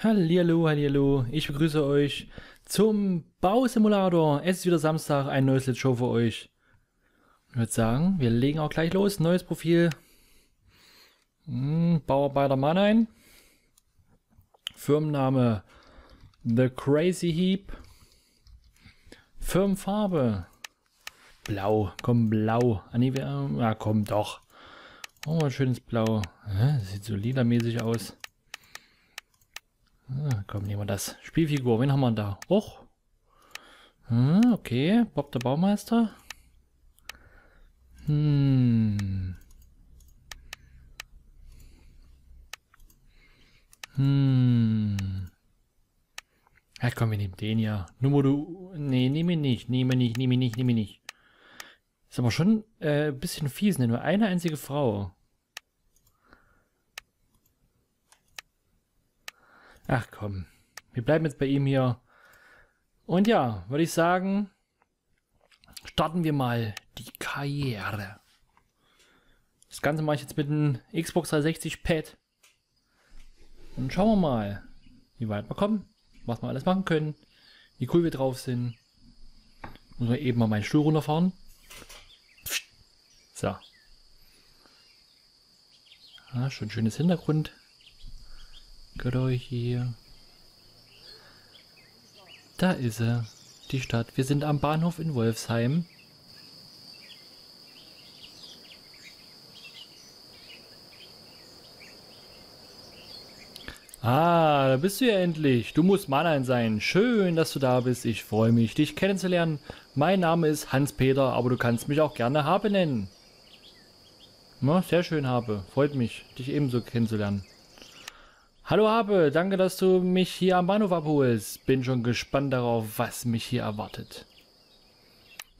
Hallihallo, hallihallo. Ich begrüße euch zum Bausimulator. Es ist wieder Samstag, ein neues Let's Show für euch. Ich würde sagen, wir legen auch gleich los. Neues Profil. Hm, Bauarbeiter Mannheim. Firmenname The Crazy Heap. Firmenfarbe. Blau. Komm, blau. Ah, nee, wir, ja, komm, doch. Oh, ein schönes Blau. sieht so lila-mäßig aus. Ah, komm, nehmen wir das. Spielfigur, wen haben wir da? Och. Hm, okay, Bob der Baumeister. Hm. Hm. Ja, komm, wir nehmen den ja. Nummer du. Nee, nehme ihn nicht. Nehme nicht, nehme nicht, nehme nicht. Ist aber schon äh, ein bisschen fies, ne? Nur eine einzige Frau. Ach komm, wir bleiben jetzt bei ihm hier. Und ja, würde ich sagen, starten wir mal die Karriere. Das Ganze mache ich jetzt mit einem Xbox 360 Pad. Und schauen wir mal, wie weit wir kommen, was wir alles machen können, wie cool wir drauf sind. Muss man eben mal meinen Stuhl runterfahren. So. Ah, schon schönes Hintergrund. Gehört hier. Da ist er, die Stadt. Wir sind am Bahnhof in Wolfsheim. Ah, da bist du ja endlich. Du musst Mannheim sein. Schön, dass du da bist. Ich freue mich, dich kennenzulernen. Mein Name ist Hans-Peter, aber du kannst mich auch gerne Habe nennen. Na, sehr schön, Habe. Freut mich, dich ebenso kennenzulernen. Hallo Habe, danke, dass du mich hier am Bahnhof abholst. Bin schon gespannt darauf, was mich hier erwartet.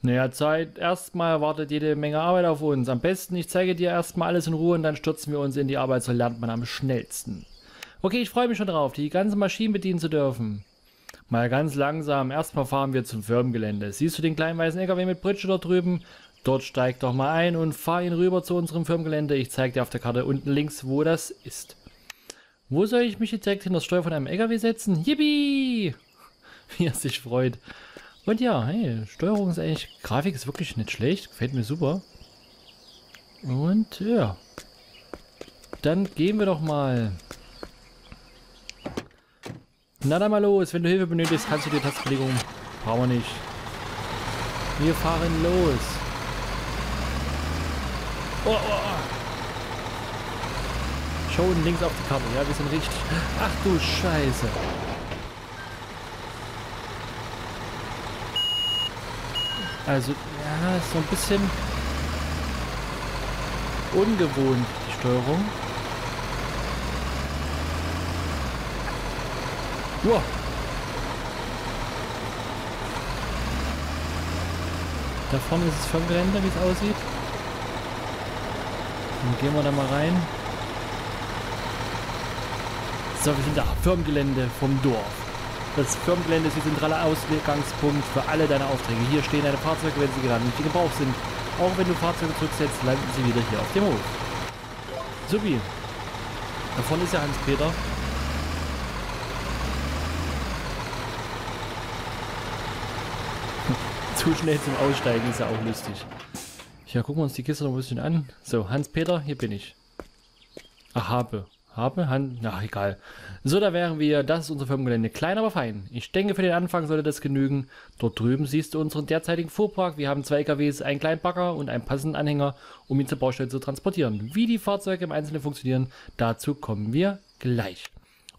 Naja, Zeit. Erstmal erwartet jede Menge Arbeit auf uns. Am besten, ich zeige dir erstmal alles in Ruhe und dann stürzen wir uns in die Arbeit, so lernt man am schnellsten. Okay, ich freue mich schon darauf, die ganze Maschine bedienen zu dürfen. Mal ganz langsam. Erstmal fahren wir zum Firmengelände. Siehst du den kleinen weißen LKW mit Pritsche dort drüben? Dort steig doch mal ein und fahr ihn rüber zu unserem Firmengelände. Ich zeige dir auf der Karte unten links, wo das ist. Wo soll ich mich jetzt direkt in das Steuer von einem LKW setzen? Yippie! Wie er sich freut. Und ja, hey, Steuerung ist eigentlich, Grafik ist wirklich nicht schlecht, gefällt mir super. Und ja, dann gehen wir doch mal. Na dann mal los, wenn du Hilfe benötigst, kannst du dir Tastenbelegung, brauchen wir nicht. Wir fahren los. Oh, oh, oh. Schauen links auf die Karte. Ja, wir sind richtig. Ach du Scheiße. Also, ja, ist so ein bisschen ungewohnt, die Steuerung. Wow. Da vorne ist das Firmengelände, wie es aussieht. Dann gehen wir da mal rein. So, wir sind da. Firmengelände vom Dorf. Das Firmengelände ist der zentrale Ausgangspunkt für alle deine Aufträge. Hier stehen deine Fahrzeuge, wenn sie gerade nicht in Gebrauch sind. Auch wenn du Fahrzeuge zurücksetzt, landen sie wieder hier auf dem Hof. Supi. Davon ist ja Hans-Peter. Zu schnell zum Aussteigen ist ja auch lustig. Ja, gucken wir uns die Kiste noch ein bisschen an. So, Hans-Peter, hier bin ich. Ach, habe. Hand? Ach, egal. So, da wären wir. Das ist unser Firmengelände. Klein, aber fein. Ich denke, für den Anfang sollte das genügen. Dort drüben siehst du unseren derzeitigen Fuhrpark. Wir haben zwei LKWs, einen kleinen Bagger und einen passenden Anhänger, um ihn zur Baustelle zu transportieren. Wie die Fahrzeuge im Einzelnen funktionieren, dazu kommen wir gleich.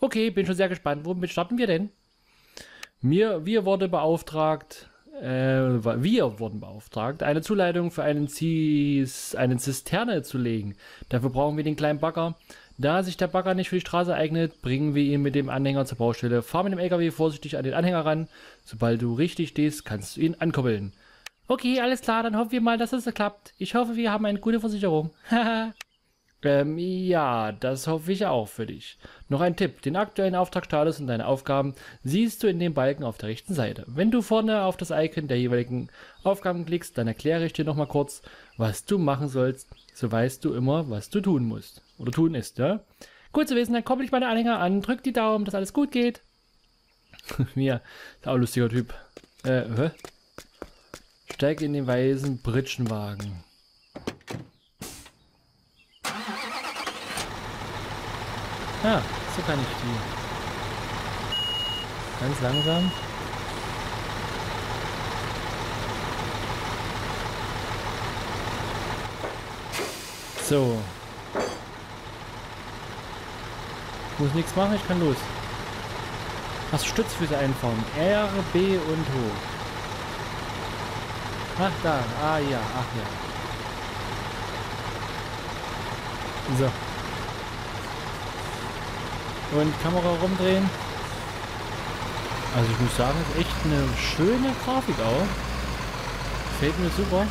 Okay, bin schon sehr gespannt. Womit starten wir denn? Mir, wir wurde beauftragt, äh, wir wurden beauftragt, eine Zuleitung für einen Zies, eine Zisterne zu legen. Dafür brauchen wir den kleinen Bagger. Da sich der Bagger nicht für die Straße eignet, bringen wir ihn mit dem Anhänger zur Baustelle. Fahr mit dem LKW vorsichtig an den Anhänger ran. Sobald du richtig stehst, kannst du ihn ankuppeln. Okay, alles klar, dann hoffen wir mal, dass es klappt. Ich hoffe, wir haben eine gute Versicherung. Ähm, ja, das hoffe ich auch für dich. Noch ein Tipp. Den aktuellen Auftragsstatus und deine Aufgaben siehst du in dem Balken auf der rechten Seite. Wenn du vorne auf das Icon der jeweiligen Aufgaben klickst, dann erkläre ich dir nochmal kurz, was du machen sollst. So weißt du immer, was du tun musst. Oder tun ist, ja? Gut zu wissen, dann koppel ich meine Anhänger an, drück die Daumen, dass alles gut geht. Mir, ist auch lustiger Typ. Äh, hä? Steig in den weißen Britschenwagen. Ah, so kann ich die. Ganz langsam. So. Ich muss nichts machen, ich kann los. Hast Stützfüße einfahren. R, B und hoch. Ach da, ah ja, ach ja. So. Und Kamera rumdrehen. Also ich muss sagen, ist echt eine schöne Grafik auch. Gefällt mir super.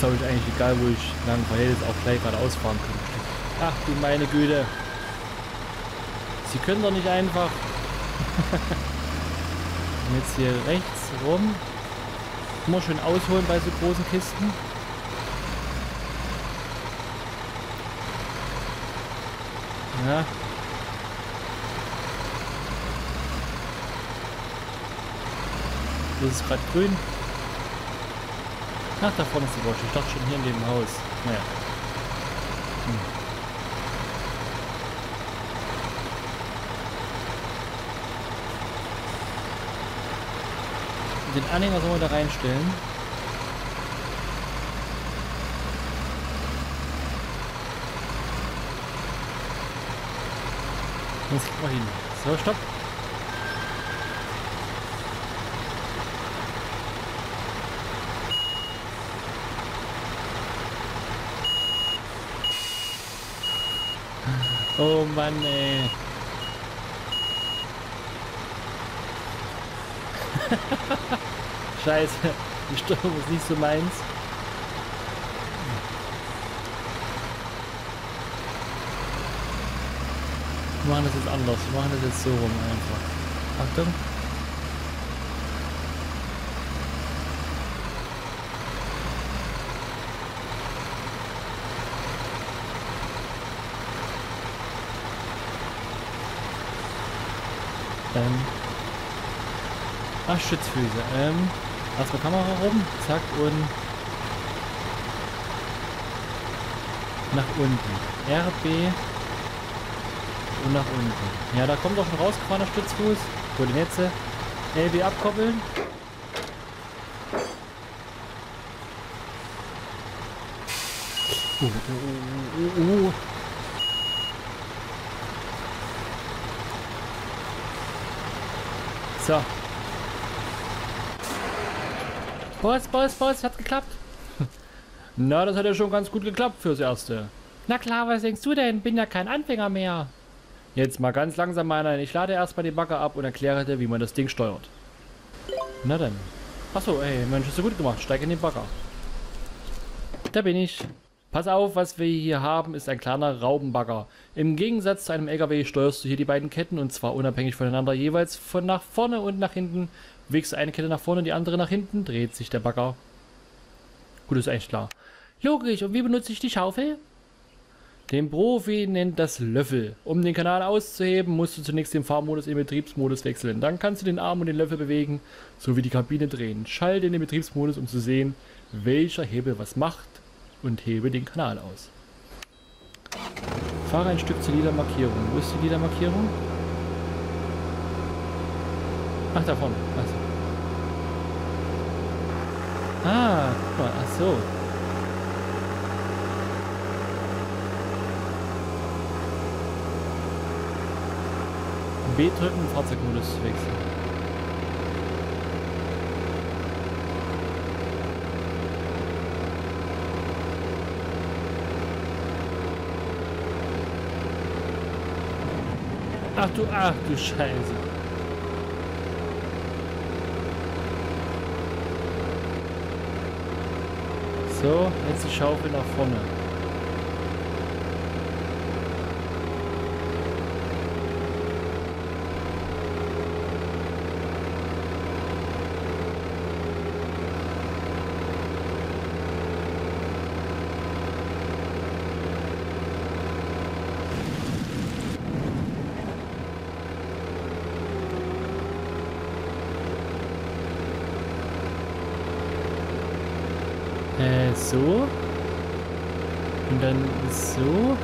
Ist glaube ich eigentlich egal, wo ich lang verhält, auch gleich gerade ausfahren kann. Ach du meine Güte. Sie können doch nicht einfach. jetzt hier rechts rum. Immer schön ausholen bei so großen Kisten. Ja. Das ist gerade grün. Ach, da vorne ist die Baustelle. Ich dachte schon hier in dem Haus. Naja. Hm. Den Anhänger sollen wir da reinstellen. Jetzt kriegen wir hin. So, stopp. Oh Mann, ey. Scheiße, die Steuerung ist nicht so meins. Wir machen das jetzt anders. Wir machen das jetzt so rum einfach. Achtung. Ähm. Ach, Schützfüße. Ähm. Erstmal Kamera rum. Zack und. Nach unten. RB. Und nach unten. Ja, da kommt doch schon rausgefahren der Stützfuß. Die Netze. LB abkoppeln. Uh, uh, uh, uh. So. Boss, Boss, Boss, hat geklappt. Na, das hat ja schon ganz gut geklappt fürs Erste. Na klar, was denkst du denn? Bin ja kein Anfänger mehr. Jetzt mal ganz langsam meiner. Ich lade erstmal den Bagger ab und erkläre dir, wie man das Ding steuert. Na dann. Achso, ey, Mensch, hast du gut gemacht. Steig in den Bagger. Da bin ich. Pass auf, was wir hier haben, ist ein kleiner Raubenbagger. Im Gegensatz zu einem LKW steuerst du hier die beiden Ketten und zwar unabhängig voneinander jeweils von nach vorne und nach hinten. Bewegst du eine Kette nach vorne und die andere nach hinten, dreht sich der Bagger. Gut, ist eigentlich klar. Logisch, und wie benutze ich die Schaufel? Den Profi nennt das Löffel. Um den Kanal auszuheben, musst du zunächst den Fahrmodus in den Betriebsmodus wechseln. Dann kannst du den Arm und den Löffel bewegen, sowie die Kabine drehen. Schalte in den Betriebsmodus, um zu sehen, welcher Hebel was macht und hebe den Kanal aus. Fahre ein Stück zur Liedermarkierung. Wo ist die Liedermarkierung? Ach, da vorne. Also. Ah, guck mal, ach so. B drücken, Fahrzeugmodus wechseln. Ach du, ach du Scheiße. So, jetzt die Schaufel nach vorne. Äh, so. Und dann so.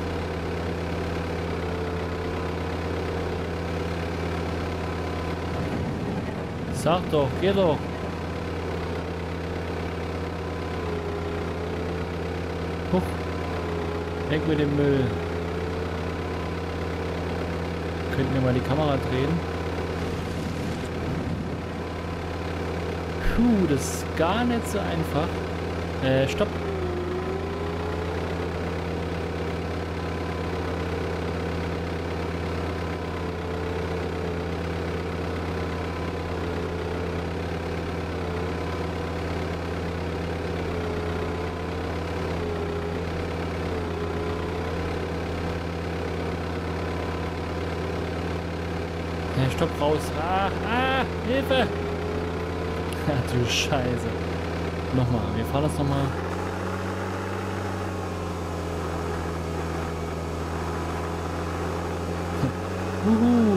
Sag doch, geh doch. Huch. Weg mit dem Müll. Könnten wir mal die Kamera drehen. Puh, das ist gar nicht so einfach. Äh, stopp. Ja, stopp raus. Ah, ah, Hilfe! Du Scheiße. Nochmal, wir fahren das nochmal. Uhu.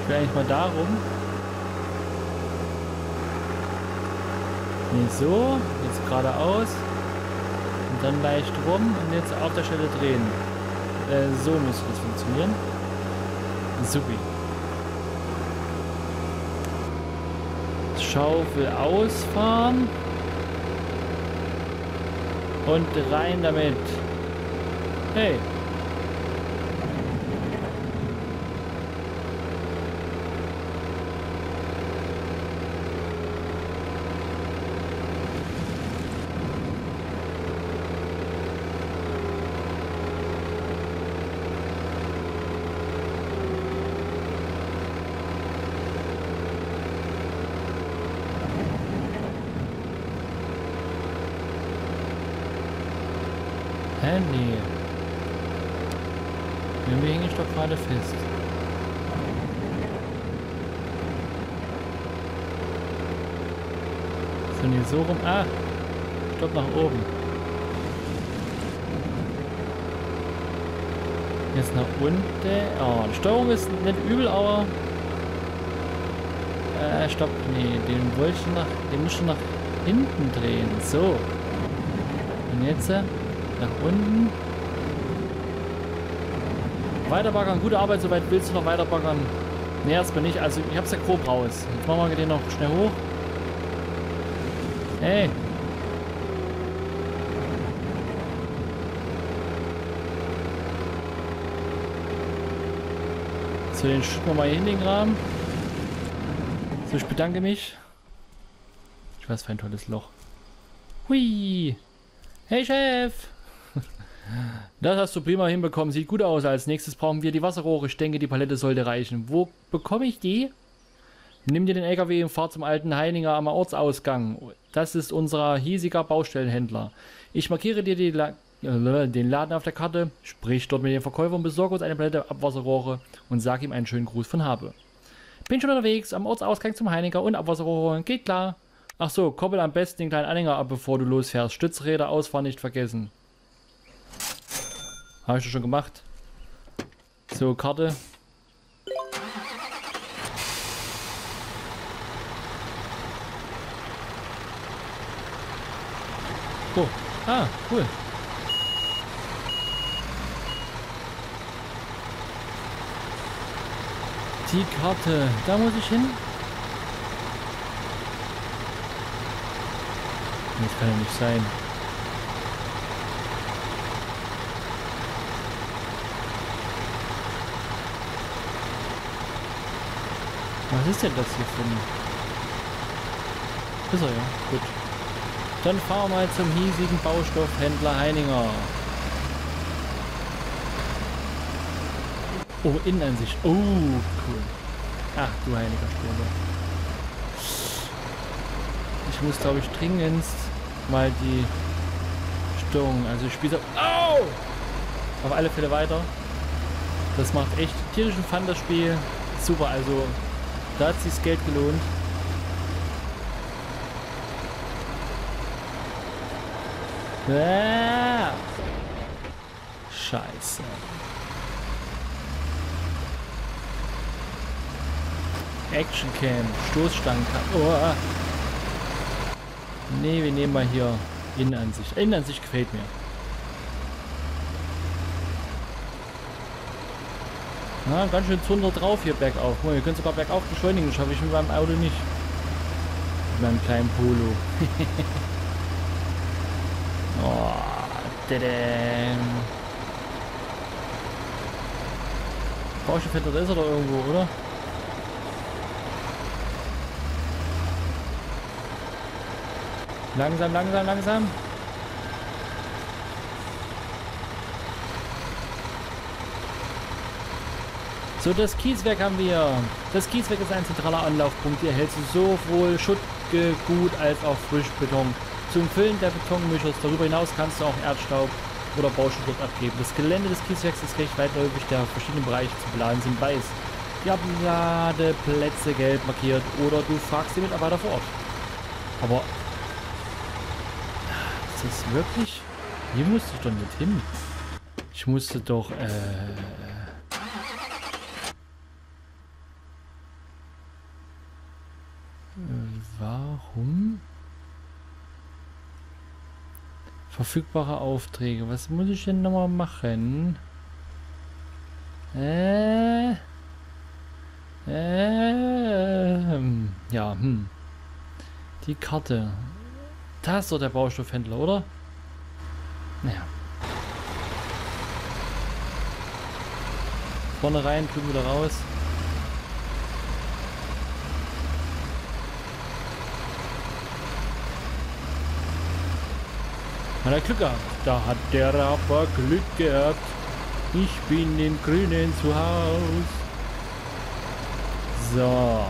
Ich will eigentlich mal darum. Nee, so. Jetzt geradeaus. Und dann leicht rum und jetzt auf der Stelle drehen. Äh, so müsste das funktionieren. Supi. Schaufel ausfahren. Und rein damit. Hey. Hä? Nee. Irgendwie hänge ich doch gerade fest. So, nee, so rum. Ah! Stopp nach oben. Jetzt nach unten. Oh, die Steuerung ist nicht übel, aber... Äh, stopp. Nee, den wollte ich nach... Den muss ich nach hinten drehen. So. Und jetzt... Äh, nach unten. Weiterbaggern, gute Arbeit, soweit willst du noch weiterbaggern? Ne, erstmal nicht. Also ich hab's ja grob raus. Jetzt machen wir den noch schnell hoch. Hey. So, den schütten wir mal hier in den Graben. So, ich bedanke mich. Ich weiß, für ein tolles Loch. Hui. Hey, Chef. Das hast du prima hinbekommen. Sieht gut aus. Als nächstes brauchen wir die Wasserrohre. Ich denke, die Palette sollte reichen. Wo bekomme ich die? Nimm dir den LKW und fahr zum alten Heininger am Ortsausgang. Das ist unser hiesiger Baustellenhändler. Ich markiere dir La äh, den Laden auf der Karte, sprich dort mit dem Verkäufer und besorge uns eine Palette Abwasserrohre und sag ihm einen schönen Gruß von Habe. Bin schon unterwegs am Ortsausgang zum Heiniger und Abwasserrohre. Geht klar. Ach so, koppel am besten den kleinen Anhänger ab, bevor du losfährst. Stützräder ausfahren nicht vergessen. Habe ich schon gemacht. So, Karte. Oh, ah, cool. Die Karte, da muss ich hin. Das kann ja nicht sein. Was ist denn das hier für ein... Ist er ja, gut. Dann fahren wir mal zum hiesigen Baustoffhändler Heininger. Oh, Innenansicht. Oh, cool. Ach, du heiliger Stunde. Ich muss, glaube ich, dringendst mal die Störung, also ich spiele oh! auf alle Fälle weiter. Das macht echt tierischen Fun, das Spiel. Super, also da hat sich das Geld gelohnt. Ah! Scheiße. Action Cam, Stoßstangen. Oh. Nee, wir nehmen mal hier Innenansicht. Innenansicht gefällt mir. Na, ganz schön Zunder drauf hier bergauf. Mal, wir können sogar bergauf beschleunigen. Schaffe ich mit meinem Auto nicht. Mit meinem kleinen Polo. oh, dadam. Baustofffender, da ist er doch irgendwo, oder? Langsam, langsam, langsam. So, das Kieswerk haben wir. Das Kieswerk ist ein zentraler Anlaufpunkt. Hier hältst du sowohl Schuttgut als auch Frischbeton. Zum Füllen der Betonmischers darüber hinaus kannst du auch Erdstaub oder Bauschutt abgeben. Das Gelände des Kieswerks ist recht weitläufig, der verschiedene Bereiche zu planen sind weiß. Die Abladeplätze gelb markiert oder du fragst die Mitarbeiter vor Ort. Aber ist das wirklich? Hier musste ich doch nicht hin. Ich musste doch, äh... Warum? Verfügbare Aufträge. Was muss ich denn nochmal machen? Äh... Ähm... Ja, hm. Die Karte. Da ist doch der Baustoffhändler, oder? Naja. Vorne rein, drüben wieder raus. Hat er Glück gehabt. Da hat der aber Glück gehabt. Ich bin im Grünen zu Haus. So.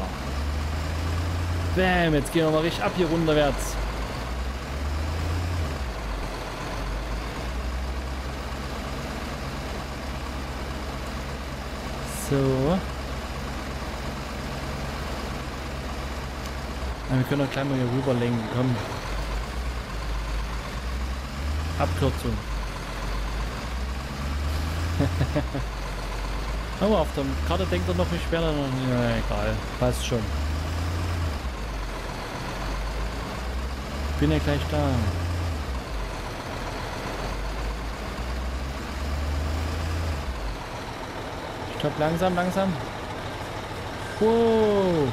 Bäm, jetzt gehen wir mal richtig ab hier runterwärts. So. Ja, wir können auch gleich mal hier rüber lenken. Komm. Abkürzung. Aber auf der Karte denkt er noch, ich wäre noch. Ja, egal. Passt schon. Bin ja gleich da. Stopp, langsam, langsam. Wow.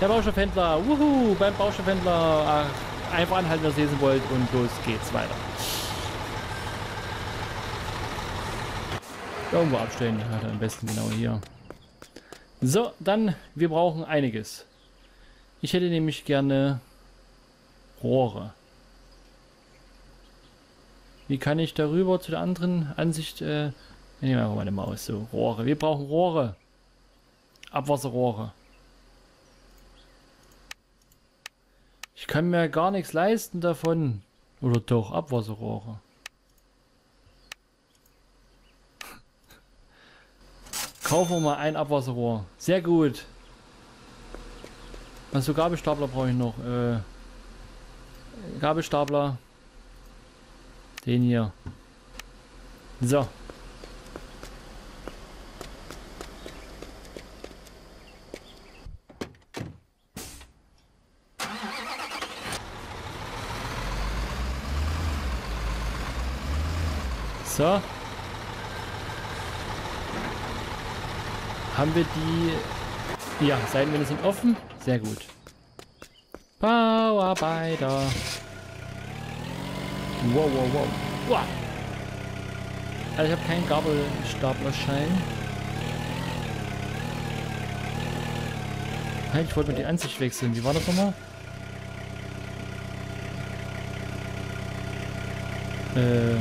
Der Baustoffhändler. Wuhu, beim Baustoffhändler. Ach, einfach anhalten, was ihr lesen wollt und los geht's weiter. Irgendwo abstellen. Ja, am besten genau hier. So, dann, wir brauchen einiges. Ich hätte nämlich gerne Rohre. Wie kann ich darüber zu der anderen Ansicht äh, ich nehme einfach meine Maus. So, Rohre. Wir brauchen Rohre. Abwasserrohre. Ich kann mir gar nichts leisten davon. Oder doch, Abwasserrohre. Kaufen wir mal ein Abwasserrohr. Sehr gut. Also Gabelstapler brauche ich noch. Äh, Gabelstapler. Den hier. So. So. Haben wir die... Ja, Seitenwände sind offen. Sehr gut. Bauarbeiter. Wow, wow, wow. wow. Also ich habe keinen Gabelstaplerschein. Halt, ich wollte mir die Ansicht wechseln. Wie war das nochmal? Äh...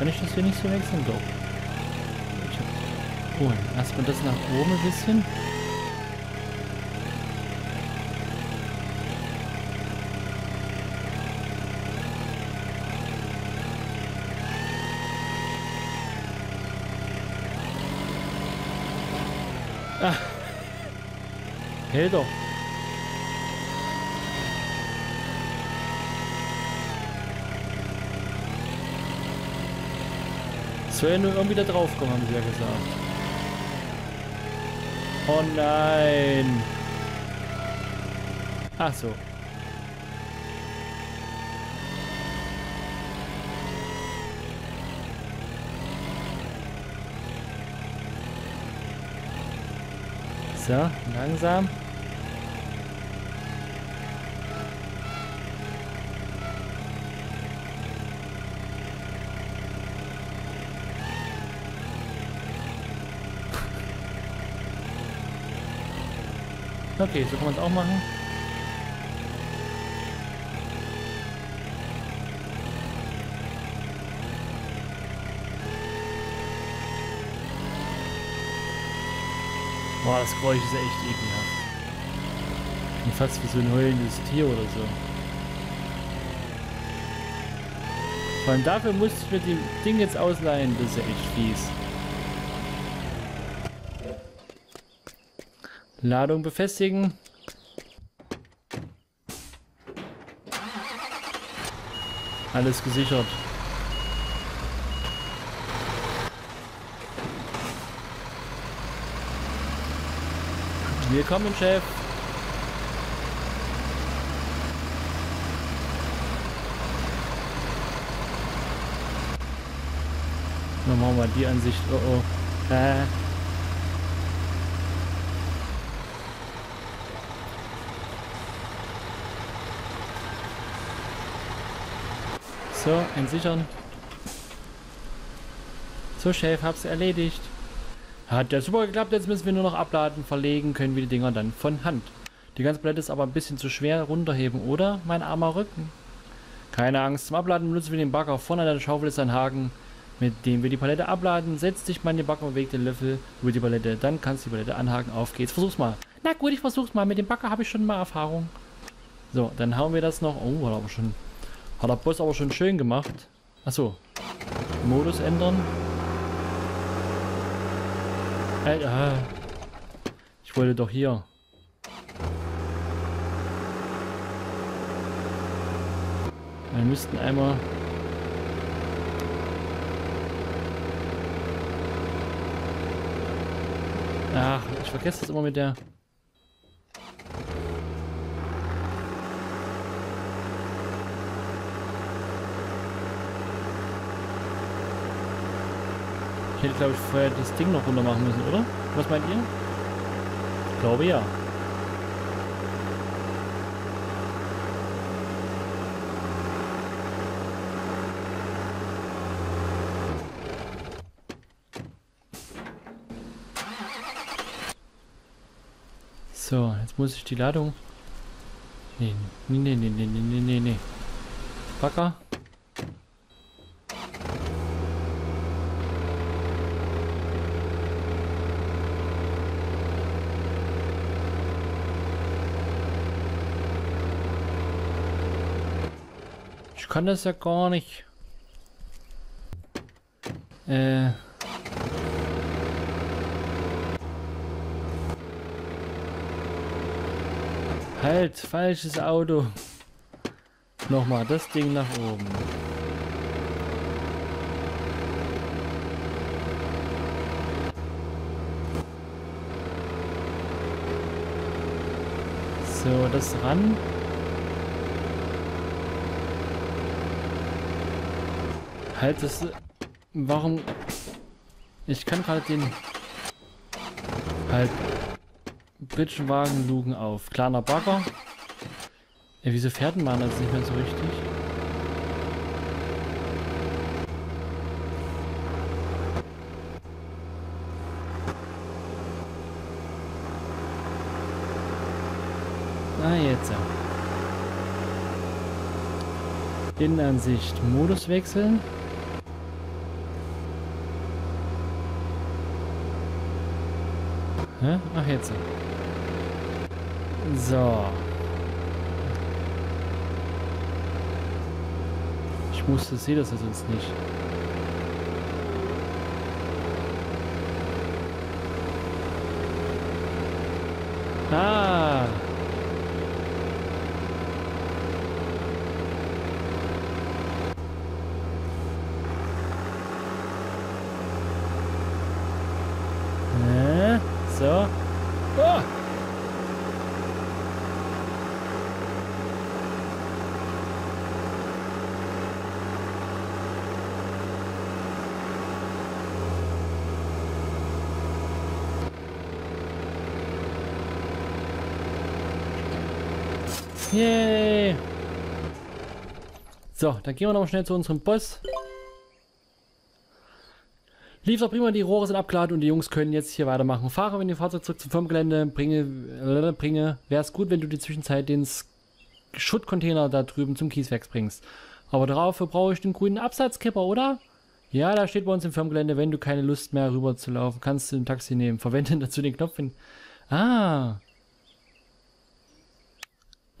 Kann ich das hier nicht so wechseln? Doch. Oh, erstmal das nach oben ein bisschen. Ah. Hält doch. soll ja nur irgendwie da drauf kommen, haben sie ja gesagt. Oh nein. Ach so. So, langsam. Okay, so kann man es auch machen. Boah, das Geräusch ist echt ekelhaft. Und fast wie so ein heulendes Tier oder so. Vor allem dafür musste ich mir die Ding jetzt ausleihen. Das ist ja echt fies. Ladung befestigen. Alles gesichert. Willkommen, Chef. Dann machen wir die Ansicht. Oh oh. Äh. So, entsichern. So, Chef, hab's erledigt. Hat ja super geklappt, jetzt müssen wir nur noch abladen, verlegen, können wir die Dinger dann von Hand. Die ganze Palette ist aber ein bisschen zu schwer runterheben, oder? Mein armer Rücken. Keine Angst, zum Abladen benutzen wir den Bagger. Vorne an der Schaufel ist ein Haken, mit dem wir die Palette abladen. Setz dich mal in den Bagger und beweg den Löffel über die Palette. Dann kannst du die Palette anhaken. Auf geht's. Versuch's mal. Na gut, ich versuch's mal. Mit dem Bagger habe ich schon mal Erfahrung. So, dann hauen wir das noch. Oh, hat aber schon. Hat der Boss aber schon schön gemacht. Achso. Modus ändern. Alter. Ich wollte doch hier. Wir müssten einmal... Ach, ich vergesse das immer mit der... Ich hätte, glaube ich, vorher das Ding noch runter machen müssen, oder? Was meint ihr? Ich glaube ja. So, jetzt muss ich die Ladung... Nee, nee, nee, nee, nee, nee, nee, nee. Backer. Kann das ja gar nicht. Äh. Halt, falsches Auto. Nochmal das Ding nach oben. So, das ran. Halt, das... Warum... Ich kann gerade den... Halt... Bridgenwagen lugen auf. Kleiner Bagger. Ja, wieso fährt man das nicht mehr so richtig? Ah, jetzt. Innenansicht. Modus wechseln. Hä? Ach, jetzt. So. Ich musste, sehe das ja sonst nicht. Ah. Äh, so. Oh. Yay! So, dann gehen wir noch schnell zu unserem Boss. Lief doch prima, die Rohre sind abgeladen und die Jungs können jetzt hier weitermachen. Fahre, wenn ihr Fahrzeug zurück zum Firmengelände bringe, bringe wäre es gut, wenn du die Zwischenzeit den Schuttcontainer da drüben zum Kieswerk bringst. Aber dafür brauche ich den grünen Absatzkipper, oder? Ja, da steht bei uns im Firmengelände, wenn du keine Lust mehr rüber zu laufen, kannst du ein Taxi nehmen. Verwende dazu den Knopf. Ah.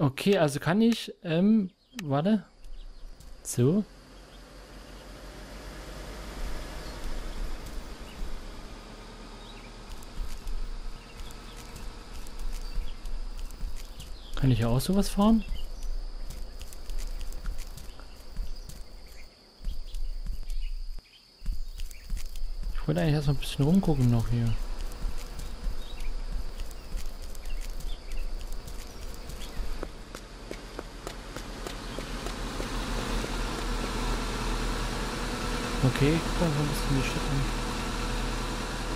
Okay, also kann ich, ähm, warte. So. Kann ich auch sowas fahren? Ich wollte eigentlich erstmal ein bisschen rumgucken noch hier. Okay, guck mal so ein bisschen die.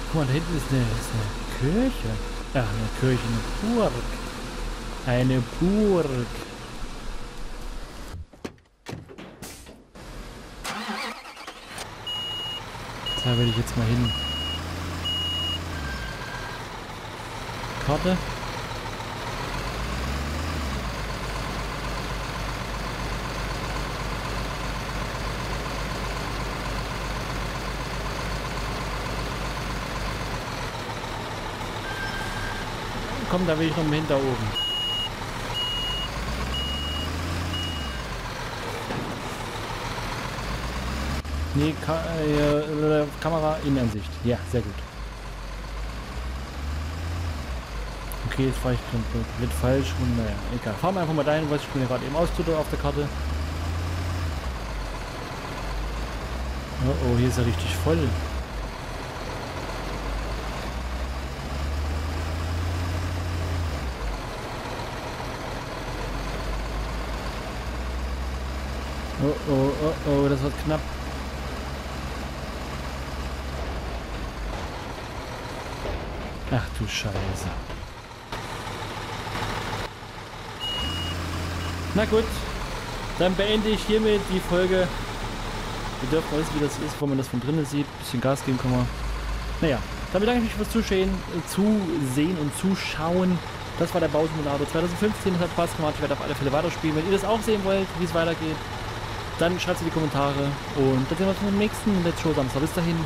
Guck mal, da hinten ist eine, ist eine Kirche. Ach, eine Kirche, eine Burg. Eine Burg. Da will ich jetzt mal hin. Karte. Komm, da will ich noch mal hinter oben. Nee, Ka äh, Kamera in Ansicht. Ja, sehr gut. Okay, jetzt fahre ich komplett falsch und naja, egal. Fahren wir einfach mal dahin, was ich mir gerade eben ausdrücke auf der Karte. Oh, oh, hier ist er richtig voll. Oh, oh, oh, oh, das wird knapp. Ach du Scheiße. Na gut, dann beende ich hiermit die Folge. Ihr dürft wissen, wie das ist, wo man das von drinnen sieht. bisschen Gas geben kann man. Naja, dann bedanke ich mich fürs Zusehen, äh, Zusehen und Zuschauen. Das war der Bausimulator 2015. Es hat Spaß gemacht. Ich werde auf alle Fälle weiterspielen. Wenn ihr das auch sehen wollt, wie es weitergeht, dann schreibt es in die Kommentare. Und dann sehen wir uns beim nächsten Let's Show Samstag. Bis dahin.